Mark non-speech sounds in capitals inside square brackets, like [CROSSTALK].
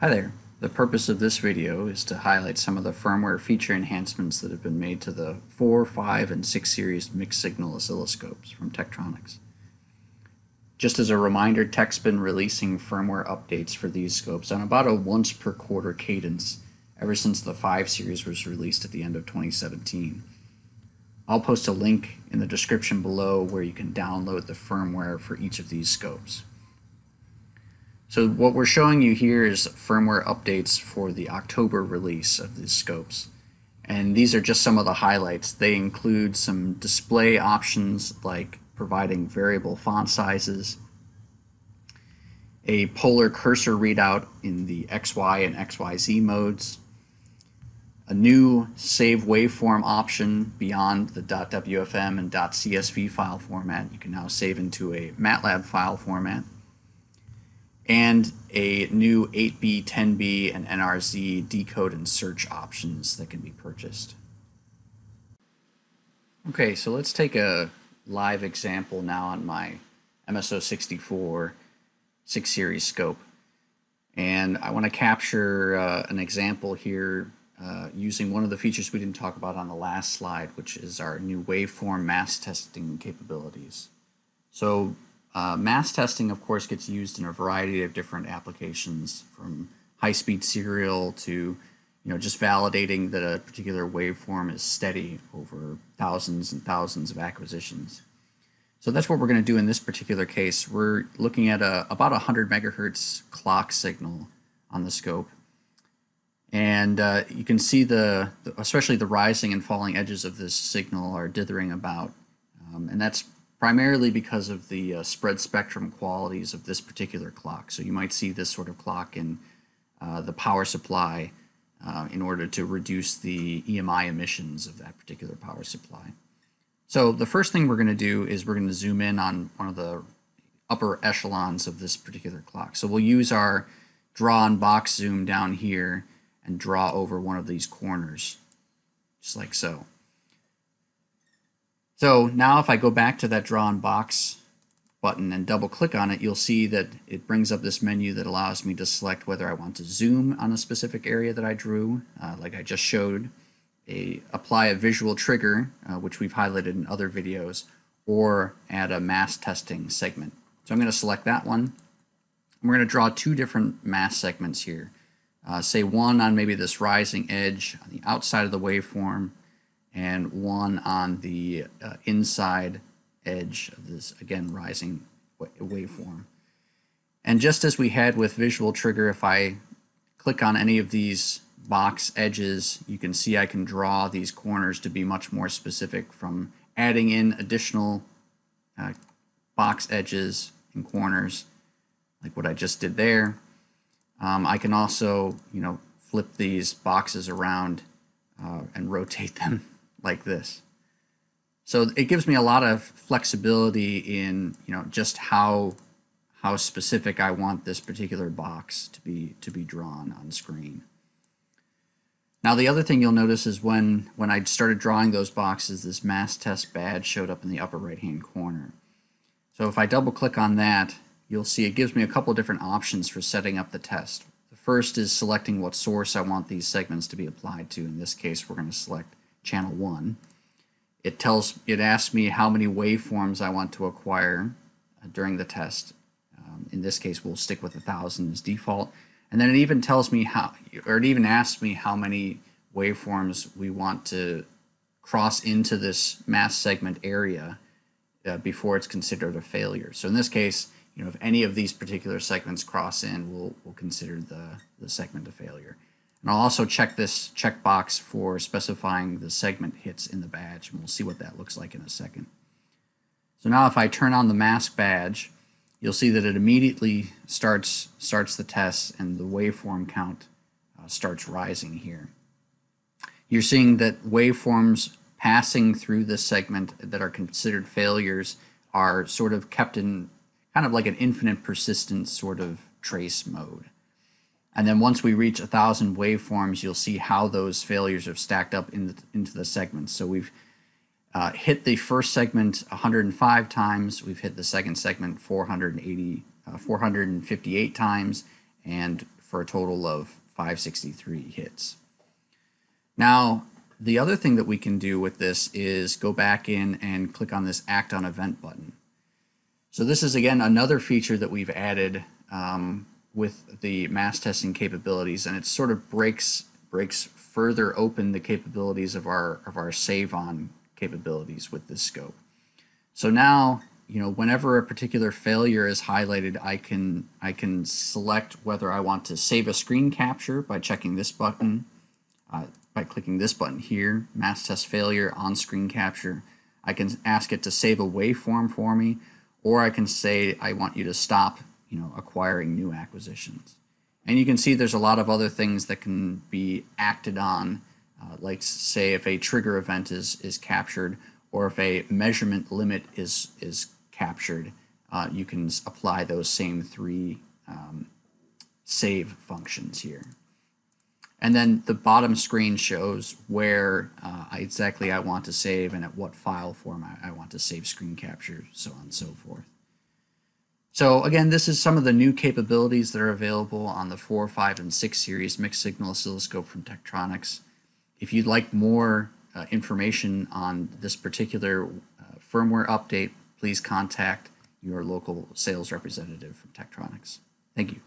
Hi there. The purpose of this video is to highlight some of the firmware feature enhancements that have been made to the 4, 5, and 6 series mixed signal oscilloscopes from Tektronix. Just as a reminder, Tek's been releasing firmware updates for these scopes on about a once per quarter cadence ever since the 5 series was released at the end of 2017. I'll post a link in the description below where you can download the firmware for each of these scopes. So what we're showing you here is firmware updates for the October release of these scopes. And these are just some of the highlights. They include some display options like providing variable font sizes, a polar cursor readout in the XY and XYZ modes, a new save waveform option beyond the .wfm and .csv file format. You can now save into a MATLAB file format. And a new 8B, 10B, and NRZ decode and search options that can be purchased. Okay, so let's take a live example now on my MSO64 6 series scope. And I want to capture uh, an example here uh, using one of the features we didn't talk about on the last slide, which is our new waveform mask testing capabilities. So uh, mask testing, of course, gets used in a variety of different applications, from high-speed serial to you know, just validating that a particular waveform is steady over thousands and thousands of acquisitions. So that's what we're going to do in this particular case. We're looking at a, about a 100 megahertz clock signal on the scope. And uh, you can see the, the, especially the rising and falling edges of this signal are dithering about. Um, and that's primarily because of the uh, spread spectrum qualities of this particular clock. So you might see this sort of clock in uh, the power supply uh, in order to reduce the EMI emissions of that particular power supply. So the first thing we're going to do is we're going to zoom in on one of the upper echelons of this particular clock. So we'll use our draw on box zoom down here and draw over one of these corners, just like so. So now if I go back to that draw on box button and double click on it, you'll see that it brings up this menu that allows me to select whether I want to zoom on a specific area that I drew, uh, like I just showed, a, apply a visual trigger, uh, which we've highlighted in other videos, or add a mask testing segment. So I'm going to select that one. We're going to draw two different mask segments here uh, say one on maybe this rising edge on the outside of the waveform and one on the uh, inside edge of this, again, rising waveform. And just as we had with visual trigger, if I click on any of these box edges, you can see I can draw these corners to be much more specific from adding in additional uh, box edges and corners like what I just did there um, I can also, you know, flip these boxes around uh, and rotate them [LAUGHS] like this. So it gives me a lot of flexibility in, you know, just how how specific I want this particular box to be to be drawn on screen. Now the other thing you'll notice is when when I started drawing those boxes, this mask test badge showed up in the upper right hand corner. So if I double click on that, you'll see it gives me a couple different options for setting up the test. The first is selecting what source I want these segments to be applied to. In this case, we're going to select channel 1. It tells, it asks me how many waveforms I want to acquire uh, during the test. Um, in this case, we'll stick with a thousand as default. And then it even tells me how, or it even asks me how many waveforms we want to cross into this mask segment area uh, before it's considered a failure. So in this case, you know, if any of these particular segments cross in, we'll, we'll consider the, the segment a failure. And I'll also check this checkbox for specifying the segment hits in the badge, and we'll see what that looks like in a second. So now if I turn on the mask badge, you'll see that it immediately starts, starts the test and the waveform count uh, starts rising here. You're seeing that waveforms passing through this segment that are considered failures are sort of kept in kind of like an infinite persistence sort of trace mode. And then once we reach a thousand waveforms, you'll see how those failures have stacked up in the, into the segments. So we've uh, hit the first segment 105 times, we've hit the second segment 480, uh, 458 times, and for a total of 563 hits. Now, the other thing that we can do with this is go back in and click on this Act on Event button. So this is again another feature that we've added um, with the mask testing capabilities, and it sort of breaks breaks further open the capabilities of our of our save on capabilities with this scope. So now, you know, whenever a particular failure is highlighted, I can I can select whether I want to save a screen capture by checking this button, uh, by clicking this button here, mask test failure on screen capture. I can ask it to save a waveform for me, or I can say I want you to stop, you know, acquiring new acquisitions. And you can see there's a lot of other things that can be acted on, uh, like say if a trigger event is is captured, or if a measurement limit is is captured, uh, you can apply those same three um, save functions here. And then the bottom screen shows where uh, exactly I want to save and at what file format I want to save screen capture, so on and so forth. So again, this is some of the new capabilities that are available on the 4, 5, and 6 series mixed signal oscilloscope from Tektronix. If you'd like more uh, information on this particular uh, firmware update, please contact your local sales representative from Tektronix. Thank you.